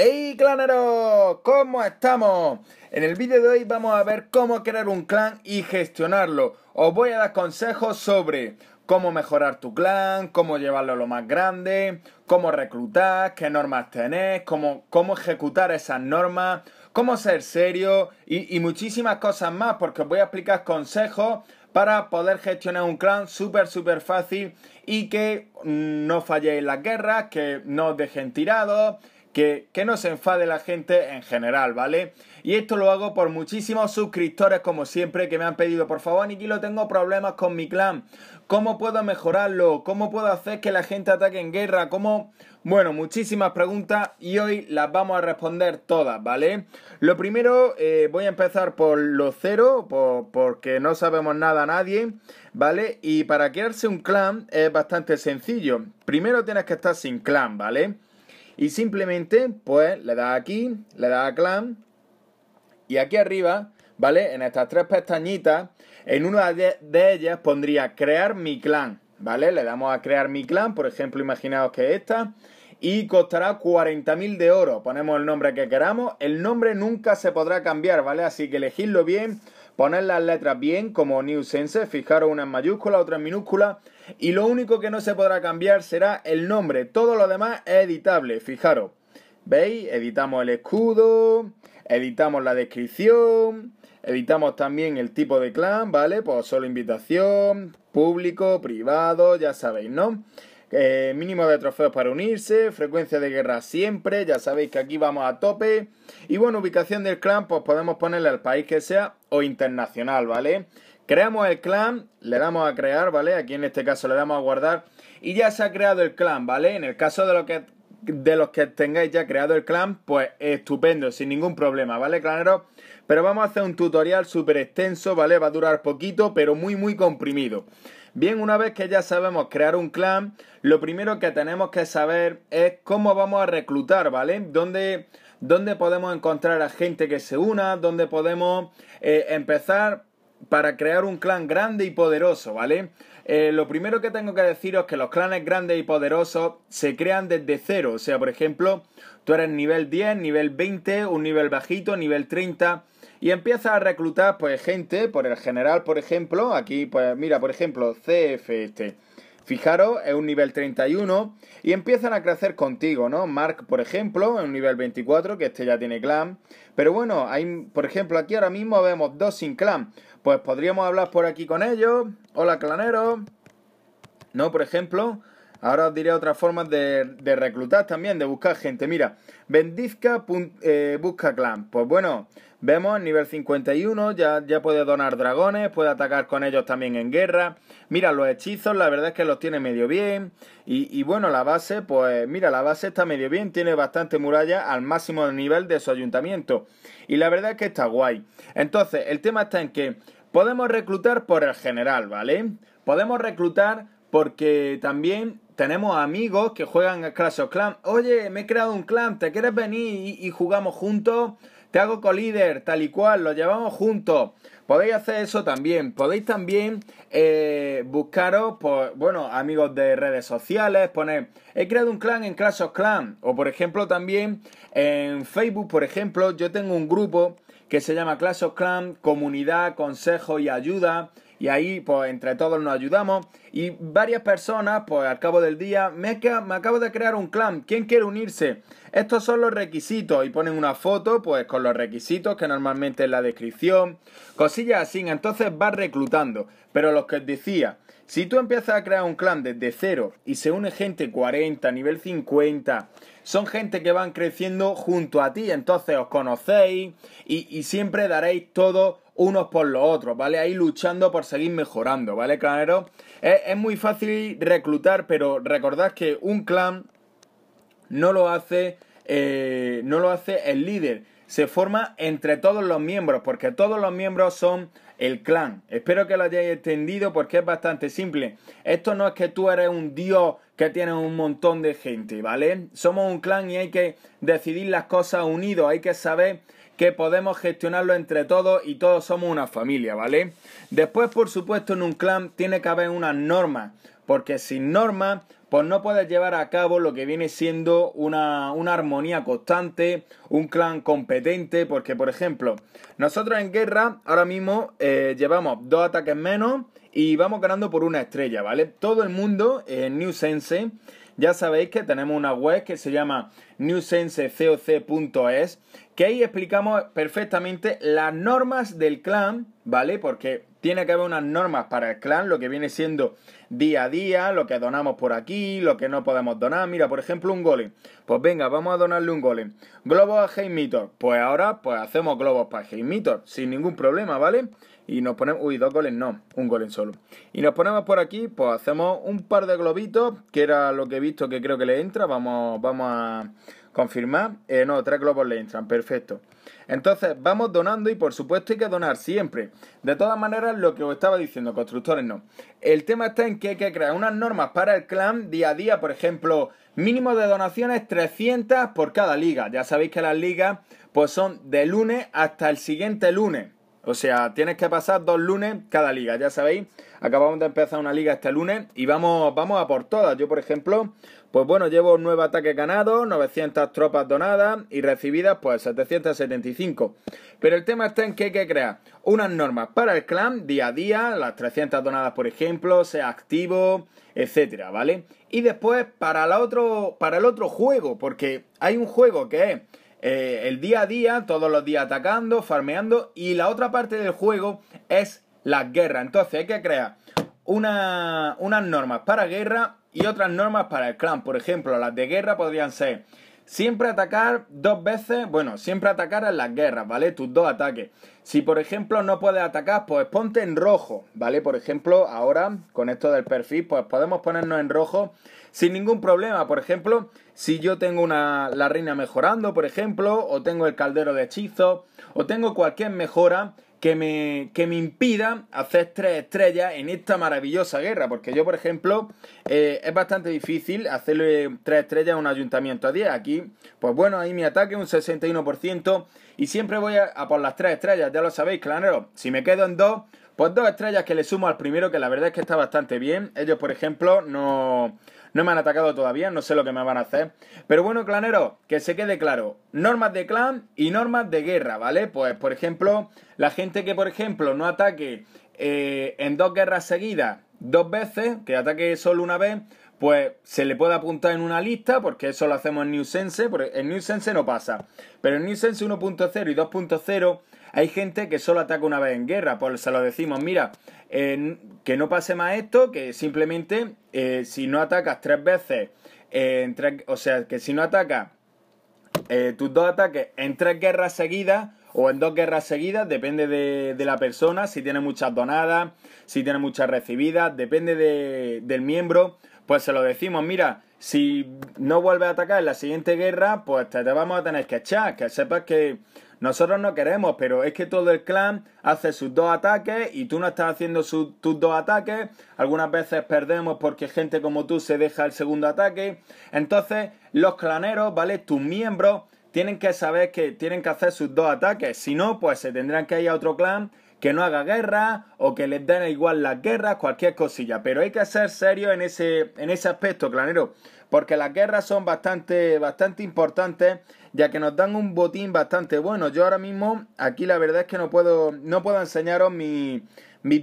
¡Hey claneros! ¿Cómo estamos? En el vídeo de hoy vamos a ver cómo crear un clan y gestionarlo. Os voy a dar consejos sobre cómo mejorar tu clan, cómo llevarlo a lo más grande, cómo reclutar, qué normas tenés, cómo, cómo ejecutar esas normas, cómo ser serio y, muchísimas cosas más porque os voy a explicar consejos para poder gestionar un clan súper súper fácil y que no falléis las guerras, que no os dejen tirados que, no se enfade la gente en general, ¿vale? Y esto lo hago por muchísimos suscriptores, como siempre, que me han pedido, por favor, lo tengo problemas con mi clan. ¿Cómo puedo mejorarlo? ¿Cómo puedo hacer que la gente ataque en guerra? ¿Cómo...? Bueno, muchísimas preguntas y hoy las vamos a responder todas, ¿vale? Lo primero, eh, voy a empezar por lo cero, porque no sabemos nada a nadie, ¿vale? Y para crearse un clan es bastante sencillo. Primero tienes que estar sin clan, ¿vale? Y simplemente, pues, le das aquí, le das a clan. Y aquí arriba, ¿vale? En estas tres pestañitas, en una de, ellas pondría crear mi clan, ¿vale? Le damos a crear mi clan, por ejemplo, imaginaos que esta. Y costará 40.000 de oro. Ponemos el nombre que queramos. El nombre nunca se podrá cambiar, ¿vale? Así que elegidlo bien Poner las letras bien como New Sense, fijaros una en mayúscula, otra en minúscula. Y lo único que no se podrá cambiar será el nombre. Todo lo demás es editable, fijaros. ¿Veis? Editamos el escudo, editamos la descripción, editamos también el tipo de clan, ¿vale? Pues solo invitación, público, privado, ya sabéis, ¿no? Eh, mínimo de trofeos para unirse, frecuencia de guerra siempre, ya sabéis que aquí vamos a tope. Y bueno, ubicación del clan, pues podemos ponerle al país que sea o internacional, ¿vale? Creamos el clan, le damos a crear, ¿vale? Aquí en este caso le damos a guardar y ya se ha creado el clan, ¿vale? En el caso de, lo que, de los que tengáis ya creado el clan, pues estupendo, sin ningún problema, ¿vale, claneros? Pero vamos a hacer un tutorial súper extenso, ¿vale? Va a durar poquito, pero muy, muy comprimido. Bien, una vez que ya sabemos crear un clan, lo primero que tenemos que saber es cómo vamos a reclutar, ¿vale? ¿Dónde, dónde podemos encontrar a gente que se una? ¿Dónde podemos eh, empezar para crear un clan grande y poderoso, ¿vale? Eh, lo primero que tengo que deciros es que los clanes grandes y poderosos se crean desde cero. O sea, por ejemplo, tú eres nivel 10, nivel 20, un nivel bajito, nivel 30 y empieza a reclutar pues gente, por el general, por ejemplo, aquí pues mira, por ejemplo, CF este. Fijaros, es un nivel 31 y empiezan a crecer contigo, ¿no? Mark, por ejemplo, es un nivel 24, que este ya tiene clan. Pero bueno, hay, por ejemplo, aquí ahora mismo vemos dos sin clan. Pues podríamos hablar por aquí con ellos. Hola, clanero. ¿No? Por ejemplo, Ahora os diré otras formas de, reclutar también, de buscar gente. Mira, Bendizca eh, busca clan. Pues bueno, vemos nivel 51, ya, ya puede donar dragones, puede atacar con ellos también en guerra. Mira, los hechizos, la verdad es que los tiene medio bien. Y, y bueno, la base, pues mira, la base está medio bien, tiene bastante muralla al máximo nivel de su ayuntamiento. Y la verdad es que está guay. Entonces, el tema está en que podemos reclutar por el general, ¿vale? Podemos reclutar porque también tenemos amigos que juegan a Clash of Clans. Oye, me he creado un clan, ¿te quieres venir y, jugamos juntos? Te hago co-líder, tal y cual, lo llevamos juntos. Podéis hacer eso también. Podéis también eh, buscaros, por, bueno, amigos de redes sociales, poner, he creado un clan en Clash of Clans. O por ejemplo también en Facebook, por ejemplo, yo tengo un grupo que se llama Clash of Clans, comunidad, consejo y ayuda y ahí pues entre todos nos ayudamos. Y varias personas pues al cabo del día me, me acabo de crear un clan, ¿quién quiere unirse? Estos son los requisitos. Y ponen una foto pues con los requisitos que normalmente en la descripción, cosillas así, entonces vas reclutando, pero lo que os decía, si tú empiezas a crear un clan desde cero y se une gente 40, nivel 50, son gente que van creciendo junto a ti, entonces os conocéis y siempre daréis todo unos por los otros, ¿vale? Ahí luchando por seguir mejorando, ¿vale, claneros? Es, muy fácil reclutar, pero recordad que un clan no lo hace, eh, no lo hace el líder. Se forma entre todos los miembros, porque todos los miembros son el clan. Espero que lo hayáis entendido porque es bastante simple. Esto no es que tú eres un dios que tiene un montón de gente, ¿vale? Somos un clan y hay que decidir las cosas unidos, hay que saber que podemos gestionarlo entre todos y todos somos una familia, ¿vale? Después, por supuesto, en un clan tiene que haber unas normas porque sin normas pues no puedes llevar a cabo lo que viene siendo una, armonía constante, un clan competente, porque por ejemplo, nosotros en guerra ahora mismo eh, llevamos dos ataques menos y vamos ganando por una estrella, ¿vale? Todo el mundo en New Sense, ya sabéis que tenemos una web que se llama newsensecoc.es, que ahí explicamos perfectamente las normas del clan, ¿vale? Porque tiene que haber unas normas para el clan, lo que viene siendo día a día, lo que donamos por aquí, lo que no podemos donar. Mira, por ejemplo, un golem. Pues venga, vamos a donarle un golem. Globos a Heimitor. Pues ahora, pues hacemos globos para Heimitor, sin ningún problema, ¿vale? Y nos ponemos, uy, dos golems no, un golem solo. Y nos ponemos por aquí, pues hacemos un par de globitos, que era lo que he visto que creo que le entra. Vamos, vamos a confirmar. Eh, no, tres globos le entran, perfecto. Entonces vamos donando y por supuesto hay que donar siempre. De todas maneras, lo que os estaba diciendo, constructores no. El tema está en que hay que crear unas normas para el clan día a día, por ejemplo, mínimo de donaciones 300 por cada liga. Ya sabéis que las ligas pues son de lunes hasta el siguiente lunes. O sea, tienes que pasar dos lunes cada liga, ya sabéis. Acabamos de empezar una liga este lunes y vamos, vamos a por todas. Yo, por ejemplo, pues bueno, llevo nueve ataques ganados, 900 tropas donadas y recibidas pues 775. Pero el tema está en que hay que crear unas normas para el clan día a día, las 300 donadas por ejemplo, sea activo, etcétera, ¿vale? Y después para, la otro, para el otro juego, porque hay un juego que es eh, el día a día, todos los días atacando, farmeando, y la otra parte del juego es la guerra. Entonces hay que crear una, unas normas para guerra y otras normas para el clan. Por ejemplo, las de guerra podrían ser siempre atacar dos veces, bueno, siempre atacar en las guerras, ¿vale? Tus dos ataques. Si por ejemplo no puedes atacar, pues ponte en rojo, ¿vale? Por ejemplo, ahora con esto del perfil, pues podemos ponernos en rojo sin ningún problema. Por ejemplo, si yo tengo una, la reina mejorando, por ejemplo, o tengo el caldero de hechizo, o tengo cualquier mejora, que me, que me impida hacer tres estrellas en esta maravillosa guerra. Porque yo, por ejemplo, eh, es bastante difícil hacerle tres estrellas a un ayuntamiento a 10. Aquí, pues bueno, ahí mi ataque un 61%. Y siempre voy a, por las tres estrellas, ya lo sabéis, claro. Si me quedo en dos, pues dos estrellas que le sumo al primero, que la verdad es que está bastante bien. Ellos, por ejemplo, no no me han atacado todavía, no sé lo que me van a hacer. Pero bueno, clanero, que se quede claro. Normas de clan y normas de guerra, ¿vale? Pues, por ejemplo, la gente que, por ejemplo, no ataque eh, en dos guerras seguidas dos veces, que ataque solo una vez, pues se le puede apuntar en una lista, porque eso lo hacemos en New Sense, en New Sense no pasa. Pero en New Sense 1.0 y 2.0 hay gente que solo ataca una vez en guerra, pues se lo decimos, mira, que no pase más esto, que simplemente eh, si no atacas tres veces, eh, o sea, que si no atacas eh, tus dos ataques en tres guerras seguidas o en dos guerras seguidas, depende de, la persona, si tiene muchas donadas, si tiene muchas recibidas, depende de, del miembro, pues se lo decimos, mira, si no vuelve a atacar en la siguiente guerra, pues te, vamos a tener que echar, que sepas que nosotros no queremos, pero es que todo el clan hace sus dos ataques y tú no estás haciendo tus dos ataques. Algunas veces perdemos porque gente como tú se deja el segundo ataque. Entonces, los claneros, ¿vale? Tus miembros tienen que saber que tienen que hacer sus dos ataques. Si no, pues se tendrán que ir a otro clan que no haga guerra o que les den igual las guerras, cualquier cosilla. Pero hay que ser serio en ese, en ese aspecto, clanero, porque las guerras son bastante, bastante importantes ya que nos dan un botín bastante bueno. Yo ahora mismo, aquí la verdad es que no puedo, no puedo enseñaros mis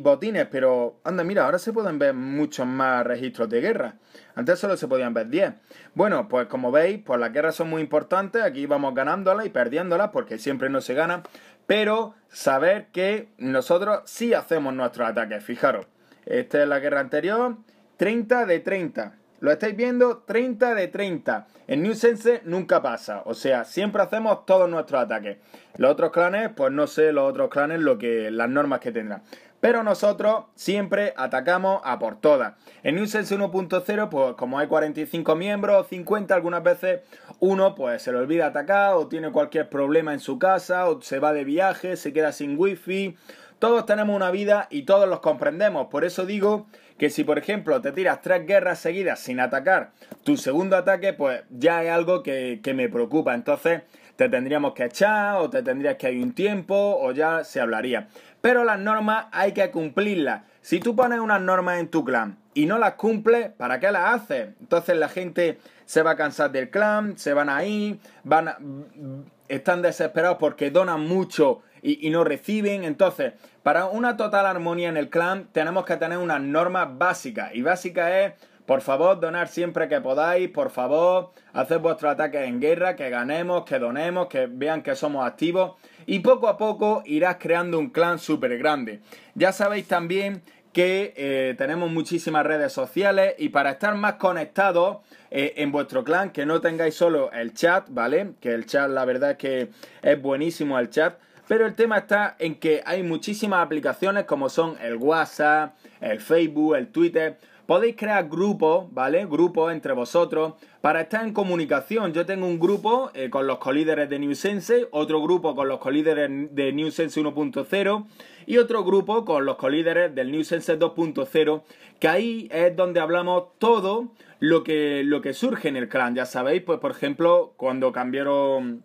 botines, pero anda, mira, ahora se pueden ver muchos más registros de guerra. Antes solo se podían ver 10. Bueno, pues como veis, pues las guerras son muy importantes. Aquí vamos ganándolas y perdiéndolas porque siempre no se gana. Pero saber que nosotros sí hacemos nuestros ataques. Fijaros, esta es la guerra anterior. 30 de 30. Lo estáis viendo 30 de 30. En New Sense nunca pasa. O sea, siempre hacemos todos nuestros ataques. Los otros clanes, pues no sé los otros clanes lo que las normas que tendrán. Pero nosotros siempre atacamos a por todas. En New Sense 1.0, pues como hay 45 miembros, 50 algunas veces, uno pues se le olvida atacar o tiene cualquier problema en su casa o se va de viaje, se queda sin wifi. Todos tenemos una vida y todos los comprendemos. Por eso digo que si por ejemplo te tiras tres guerras seguidas sin atacar tu segundo ataque, pues ya es algo que, me preocupa. Entonces te tendríamos que echar o te tendrías que ir un tiempo o ya se hablaría. Pero las normas hay que cumplirlas. Si tú pones unas normas en tu clan y no las cumple, ¿para qué las haces? Entonces la gente se va a cansar del clan, se van a ir, van a, están desesperados porque donan mucho y, y, no reciben. Entonces, para una total armonía en el clan tenemos que tener unas normas básicas. Y básica es, por favor, donar siempre que podáis, por favor, hacer vuestros ataques en guerra, que ganemos, que donemos, que vean que somos activos. Y poco a poco irás creando un clan súper grande. Ya sabéis también que eh, tenemos muchísimas redes sociales y para estar más conectados eh, en vuestro clan, que no tengáis solo el chat, ¿vale? Que el chat la verdad es que es buenísimo el chat. Pero el tema está en que hay muchísimas aplicaciones como son el WhatsApp, el Facebook, el Twitter. Podéis crear grupos, ¿vale? Grupos entre vosotros para estar en comunicación. Yo tengo un grupo eh, con los colíderes de NewSense, otro grupo con los colíderes de NewSense 1.0 y otro grupo con los colíderes del NewSense 2.0, que ahí es donde hablamos todo lo que, lo que surge en el clan. Ya sabéis, pues por ejemplo, cuando cambiaron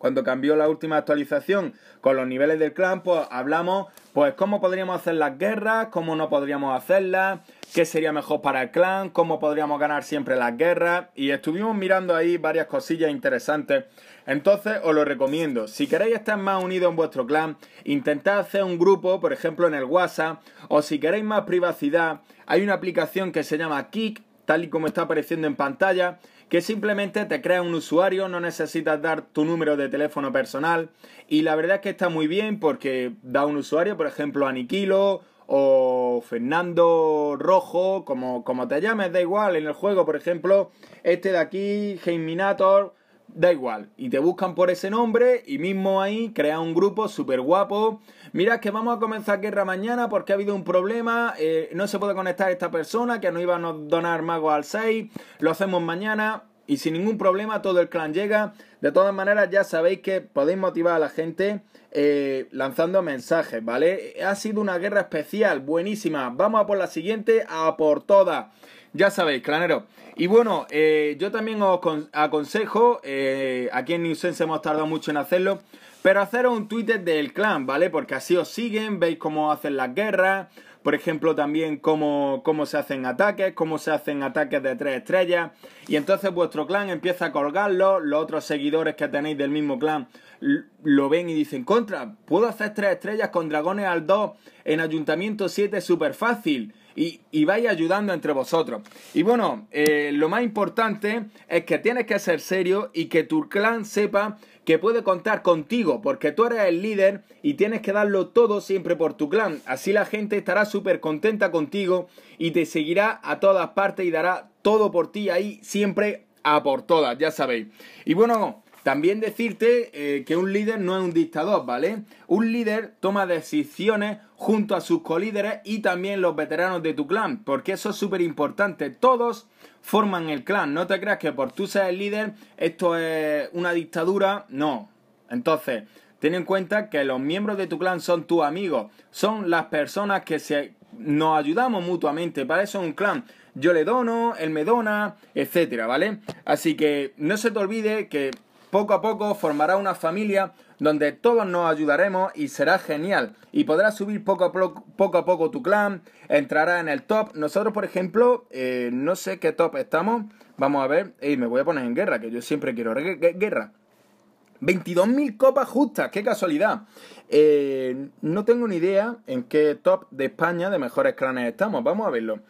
cuando cambió la última actualización con los niveles del clan, pues hablamos pues cómo podríamos hacer las guerras, cómo no podríamos hacerlas, qué sería mejor para el clan, cómo podríamos ganar siempre las guerras y estuvimos mirando ahí varias cosillas interesantes. Entonces os lo recomiendo. Si queréis estar más unidos en vuestro clan, intentad hacer un grupo, por ejemplo en el WhatsApp, o si queréis más privacidad, hay una aplicación que se llama Kik, tal y como está apareciendo en pantalla, que simplemente te crea un usuario, no necesitas dar tu número de teléfono personal. Y la verdad es que está muy bien porque da un usuario, por ejemplo, Aniquilo o Fernando Rojo, como, como te llames, da igual, en el juego, por ejemplo, este de aquí, Minator, da igual, y te buscan por ese nombre y mismo ahí crea un grupo súper guapo. Mira que vamos a comenzar guerra mañana porque ha habido un problema, eh, no se puede conectar esta persona que nos iba a donar magos al 6, lo hacemos mañana y sin ningún problema todo el clan llega. De todas maneras ya sabéis que podéis motivar a la gente eh, lanzando mensajes, ¿vale? Ha sido una guerra especial, buenísima. Vamos a por la siguiente, a por todas. Ya sabéis, clanero. Y bueno, eh, yo también os aconsejo, eh, aquí en Newsense hemos tardado mucho en hacerlo, pero haceros un Twitter del clan, ¿vale? Porque así os siguen, veis cómo hacen las guerras, por ejemplo también cómo, cómo se hacen ataques, cómo se hacen ataques de tres estrellas, y entonces vuestro clan empieza a colgarlo, los otros seguidores que tenéis del mismo clan lo ven y dicen, contra, puedo hacer tres estrellas con dragones al 2 en Ayuntamiento 7 súper fácil y, y vais ayudando entre vosotros. Y bueno, eh, lo más importante es que tienes que ser serio y que tu clan sepa que puede contar contigo, porque tú eres el líder y tienes que darlo todo siempre por tu clan. Así la gente estará súper contenta contigo y te seguirá a todas partes y dará todo por ti ahí siempre a por todas, ya sabéis. Y bueno, también decirte eh, que un líder no es un dictador, ¿vale? Un líder toma decisiones junto a sus colíderes y también los veteranos de tu clan, porque eso es súper importante. Todos forman el clan, no te creas que por tú ser el líder esto es una dictadura, no. Entonces, ten en cuenta que los miembros de tu clan son tus amigos, son las personas que se nos ayudamos mutuamente, para eso es un clan. Yo le dono, él me dona, etcétera, ¿vale? Así que no se te olvide que poco a poco formará una familia donde todos nos ayudaremos y será genial. Y podrás subir poco a poco, poco, a poco tu clan, entrará en el top. Nosotros, por ejemplo, eh, no sé qué top estamos. Vamos a ver. Y me voy a poner en guerra, que yo siempre quiero guerra. 22.000 copas justas, qué casualidad. Eh, no tengo ni idea en qué top de España de mejores clanes estamos. Vamos a verlo.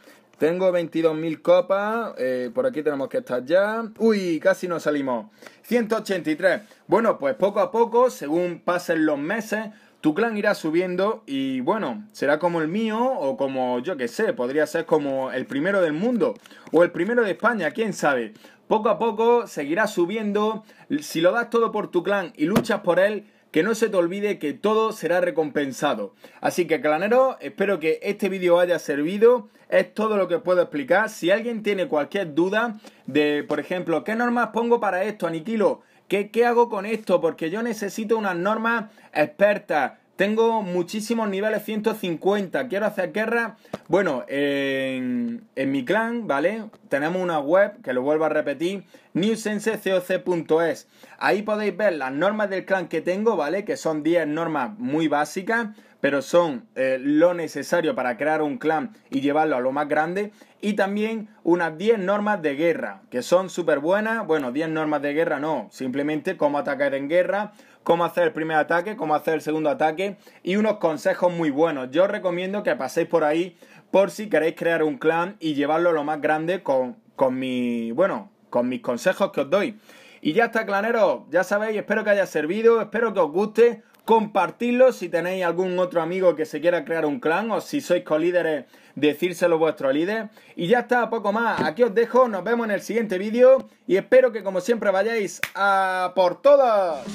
Tengo 22.000 copas, eh, por aquí tenemos que estar ya. Uy, casi nos salimos. 183. Bueno, pues poco a poco, según pasen los meses, tu clan irá subiendo y bueno, será como el mío o como yo que sé, podría ser como el primero del mundo o el primero de España, quién sabe. Poco a poco seguirá subiendo. Si lo das todo por tu clan y luchas por él, que no se te olvide que todo será recompensado. Así que, clanero, espero que este vídeo haya servido. Es todo lo que puedo explicar. Si alguien tiene cualquier duda de, por ejemplo, ¿qué normas pongo para esto, Aniquilo? ¿Qué, qué hago con esto? Porque yo necesito unas normas expertas. Tengo muchísimos niveles 150. Quiero hacer guerra. Bueno, en, mi clan, ¿vale? Tenemos una web, que lo vuelvo a repetir, newsensecoc.es. Ahí podéis ver las normas del clan que tengo, ¿vale? Que son 10 normas muy básicas, pero son eh, lo necesario para crear un clan y llevarlo a lo más grande. Y también unas 10 normas de guerra, que son súper buenas. Bueno, 10 normas de guerra no, simplemente cómo atacar en guerra, cómo hacer el primer ataque, cómo hacer el segundo ataque y unos consejos muy buenos. Yo os recomiendo que paséis por ahí por si queréis crear un clan y llevarlo lo más grande con, con mi, bueno, con mis consejos que os doy. Y ya está, claneros, ya sabéis, espero que haya servido, espero que os guste. Compartirlo si tenéis algún otro amigo que se quiera crear un clan o si sois colíderes, decírselo vuestro líder. Y ya está, poco más. Aquí os dejo, nos vemos en el siguiente vídeo y espero que como siempre vayáis a por todas.